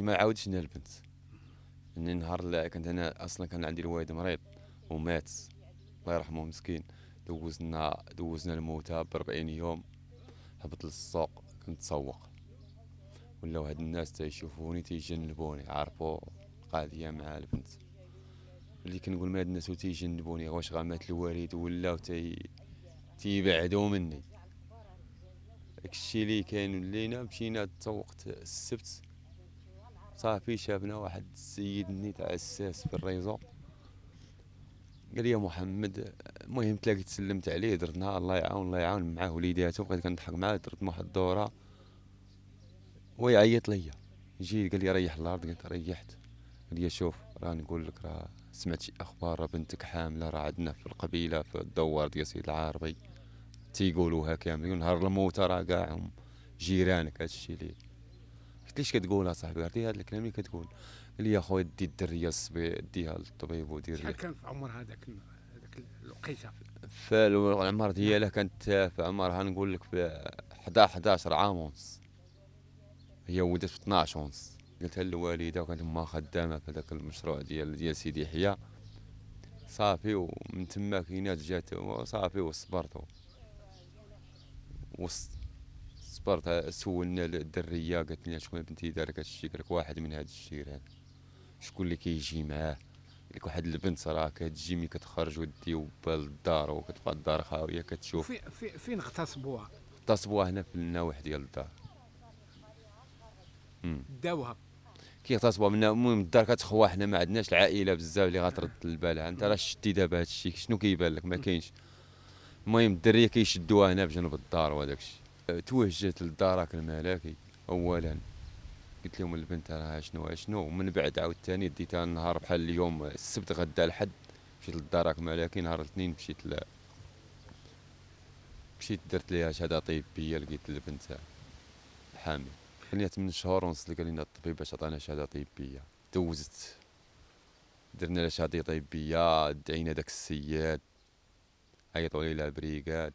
ما عاودش أنا البنت من نهار كنت أنا أصلا كان عندي الوالد مريض ومات. الله يرحمه مسكين. دوزنا دوزنا الموتى ب 40 يوم. هبط للسوق. كنتسوق ولاو هاد الناس تيشوفوني تيجنبوني عارفو؟ القضية مع البنت. اللي كنقول ما هاد الناس تيجنبوني واش غي مات الوالد؟ ولاو تي تيبعدوا مني. داكشي اللي كاين لينا مشينا تسوقت السبت. صافي شافنا واحد السيد نيت عساس في ال réseau قال لي محمد المهم تلاقيت سلمت عليه درت نهار الله يعاون الله يعاون معاه وليداتو بقيت كنضحك معاه درت واحد الدورة. ويعيط ليا. جيت قال لي ريح الأرض. قلت ريحت. قال لي شوف راني نقول لك راه سمعت شي أخبار راه بنتك حاملة راه عندنا في القبيلة في الدوار ديال سيد العاربي تيقولوها كاملين نهار الموت راه كاع جيرانك هادشي اللي قلت ليش كتقول اصاحبي لي هذا الكلام اللي كتقول. قال لي يا خويا دي الدرية الصبي ديها للطبيب ودير شحال كان في عمر هذاك هذاك الوقيتة؟ فالعمر ديالها كانت في عمرها نقول لك في 11 11 عام ونص. هي ولدت في 12 ونص. قلتها للوالده وكانت أمها خدامة في هذاك المشروع ديال ديال سيدي يحيى؟ صافي ومن تما كينات جات صافي وصبرت صبرت سولنا الدريه قالت لنا شكون بنتي؟ دارك هادشي قال لك واحد من هاد الجيران شكون اللي كيجي معاه؟ لك واحد البنت راه كتجي ملي كتخرج ودي للدار وكتبقى الدار خاوية كتشوف. في في فين اغتصبوها اغتصبوها هنا في النواح ديال الدار. داوها. كيغتصبوها من المهم الدار كتخوى حنا ما عندناش العائلة بزاف اللي غترد لبالها انت راه شتي دابا هادشي شنو كيبان لك؟ ما كاينش. المهم الدرية كيشدوها هنا بجنب الدار وهذاك الشيء توجهت للدرك الملكي اولا. قلت لهم البنت راه شنو شنو؟ ومن بعد عاوتاني ديتها النهار بحال اليوم السبت غدا الحد مشيت للدرك الملكي نهار الاثنين مشيت ل مشيت درت ليها شهادة طبية لقيت البنت حامل. كان من شهور ونص قال لنا الطبيب باش عطانا شهادة طبية. دوزت درنا لها شهادة طبية دعينا داك السياد عيطوا لي ال brigade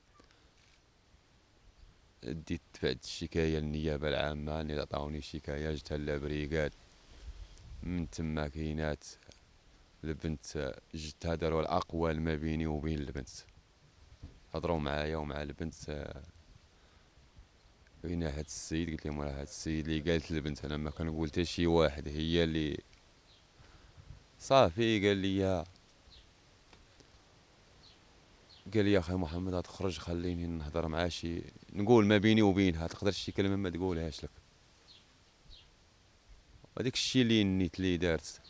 ديت دفعت الشكاية للنيابة العامة اللي عطاوني شكاية جتها لل brigade من تما كاينات. البنت جتها داروا الأقوال ما بيني وبين البنت. هضروا معايا ومع البنت. كاين هاد السيد؟ قلت لهم راه هاد السيد اللي قالت البنت أنا ما كنقول حتى شي واحد هي اللي صافي قال لي قال لي أخي محمد تخرج خليني نهضر مع شي نقول ما بيني وبينها تقدر شي كلمة ما تقولهاش لك. هذاك الشيء اللي نيت لي دارت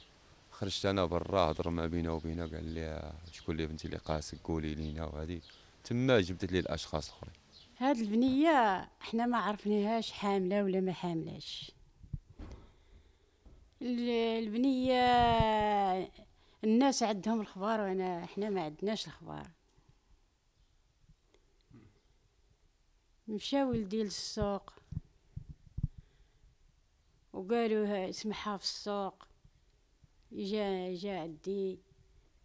خرجت أنا برا هضر ما بينه وبينها قال لي شكون اللي بنتي اللي قاسك قولي لينا وهذه تما جبدت لي الأشخاص الأخرين. هاد البنية إحنا ما عرفناهاش حاملة ولا ما حاملاش. البنية الناس عندهم الخبار وانا إحنا ما عندناش الخبار. مشى ولدي للسوق وقالوا سمحها في السوق. جا جا عندي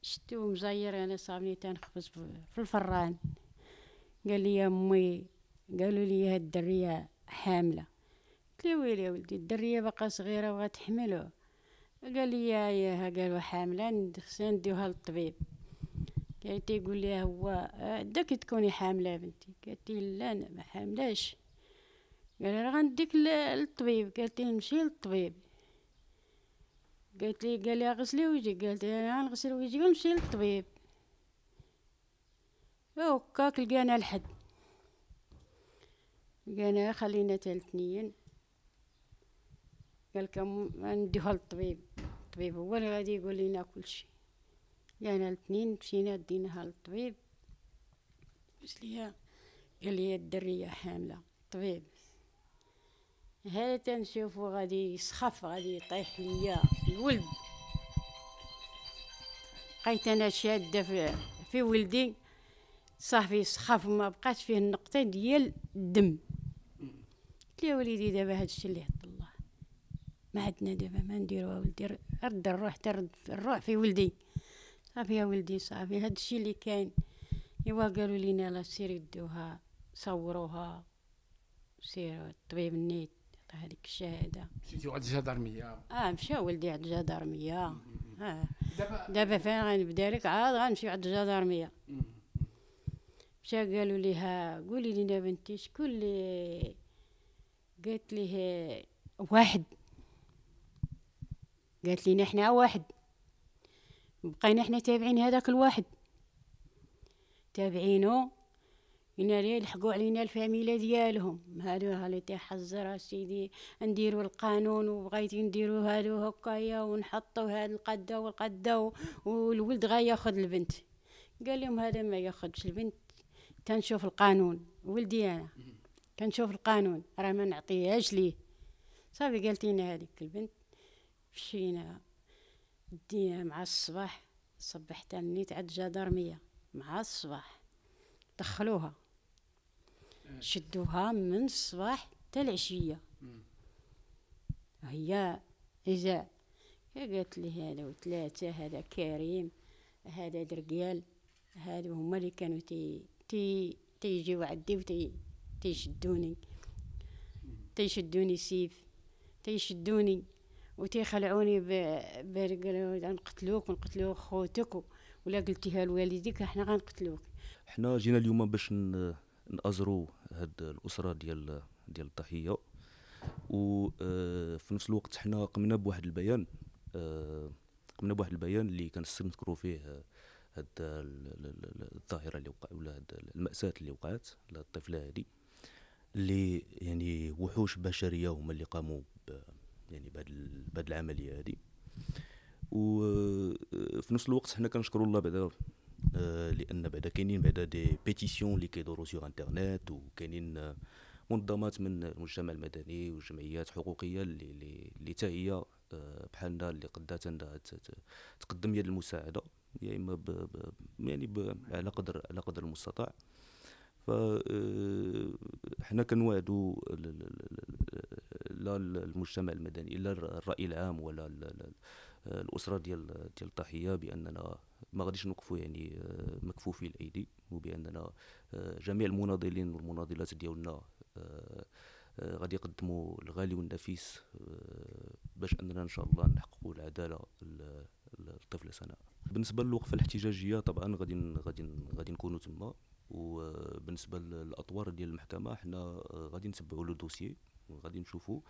شتو مزير أنا صابني تنخبز في الفران. قال لي أمي قالوا لي هاد الدرية حاملة. قلت له ويلي يا ولدي؟ الدرية باقا صغيرة وغتحملو. قال لي يا يا قالوا حاملة خصنا نديوها للطبيب. قالت يقول لي هو داك تكوني حاملة بنتي؟ قالت لي لا أنا ما حاملاش. قال راه غنديك للطبيب. قالت لي نمشي للطبيب. قالت لي قال لي غسلي وجهك. قالت لي أنا نغسل وجهي ونمشي للطبيب. هكاك لقينا الحد. لقينا خلينا تالتنين قال لكم نديوها للطبيب. الطبيب هو اللي غادي يقول لنا كل شيء. لقينا الاثنين مشينا ديناها للطبيب. قلت ليها قال لي الدرية حاملة. الطبيب هذا تنشوفو غادي يسخف غادي يطيح ليا الولد. بقيت أنا شادة في, في ولدي. صافي سخاف ما بقاش فيه النقطة ديال الدم. قلت يا وليدي دابا هادشي اللي حط الله. ما عندنا دابا ما نديرو. ولدي رد الروح ترد الروح في ولدي. صافي يا ولدي صافي. هادشي اللي كاين ايوا قالوا لينا لا سيري دوها صوروها. سيروا الطبيب النيت هذيك الشهادة. مشيتي عند الجدرميه آه مشى ولدي عند الجدرميه آه. دابا دابا فين غنبدأ لك؟ عاد غنمشيو عند الجدرميه مشى قالوا ليها قولي لنا بنتي شكون اللي قالت ليه واحد؟ قالت لينا حنا واحد. بقينا حنا تابعين هذاك الواحد. تابعينو قلنا ليه لحقوا علينا الفاميلة ديالهم؟ هادو هالي تيحزر سيدي نديرو القانون وبغيتي نديرو هادو هكايا ونحطو هاد القدة والقدة والولد غياخد البنت. قال لهم هذا ما ياخدش البنت. تنشوف القانون. ولدي أنا كنشوف القانون. راه ما نعطيهاش ليه. صافي قالت لنا هذيك البنت مشينا دينا مع الصباح صبحت نيت عند الجدرمية مع الصباح. دخلوها. شدوها من الصباح حتى العشية. هي إذا قالت لي هذا ثلاثة هذا كريم هذا درقيال هادو هما اللي كانوا تي تي تيجيو عندي وتي تيشدوني. تيشدوني سيف. تيشدوني وتيخلعوني قالوا نقتلوك ونقتلو خوتك ولا قلتيها لوالديك إحنا غنقتلوك. حنا جينا اليوم باش ن- نأزروا هاد الأسرة ديال ديال الضحية وفي نفس الوقت حنا قمنا بواحد البيان آه، قمنا بواحد البيان اللي كنستذكروا فيه آه، هاد ال- ال- ال- الظاهرة اللي وقع ولا هاد المأساة اللي وقعت للطفلة هادي اللي يعني وحوش بشرية هما اللي قاموا يعني بهاد ال- بهاد العملية هادي. وفي نفس الوقت حنا كنشكروا الله بعدا آه، لأن بعدا كاينين بعدا دي بيتيسيون اللي كيدوروا سيغ انترنت وكاينين آه، منظمات من المجتمع المدني وجمعيات حقوقية اللي اللي اللي حتى هي آه، بحالنا اللي قدات تقدم يد المساعدة. يا إما ب يعني على قدر على قدر المستطاع. ف آه، كنوعدوا لا المجتمع المدني لا الرأي العام ولا ال- ال- الأسرة ديال ديال الضحيه بأننا ما غاديش نوقفوا يعني آه، مكفوفي الأيدي وبأننا آه، جميع المناضلين والمناضلات ديالنا غادي يقدموا الغالي والنفيس باش أننا إن شاء الله نحققوا العدالة للطفله سناء بالنسبة للوقفه الاحتجاجية طبعا غادي غادي غادي نكونوا تما. وبالنسبة للأطوار ديال المحكمة حنا غادي نتبعوا لو دوسيي وغادي نشوفوا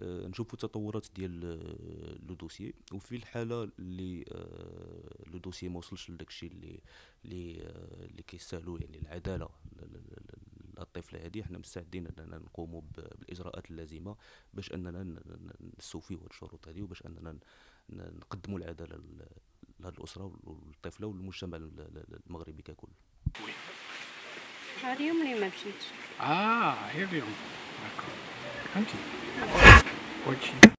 آه، نشوفوا التطورات ديال آه، لو دوسيي. وفي الحالة اللي آه، لو دوسيي ما وصلش لداك الشيء اللي اللي اللي كيستاهلوا يعني العدالة للطفله هذه حنا مستعدين أننا نقوموا بالإجراءات اللازمة باش أننا ن- ن- نستوفيو هاد الشروط هذه وباش أننا نقدموا العدالة ل- لهاد الاسره والطفلة والمجتمع ال- ال- المغربي ككل. هذا اليوم اللي ما مشيتش. آه غير اليوم داكور فهمتي هادشي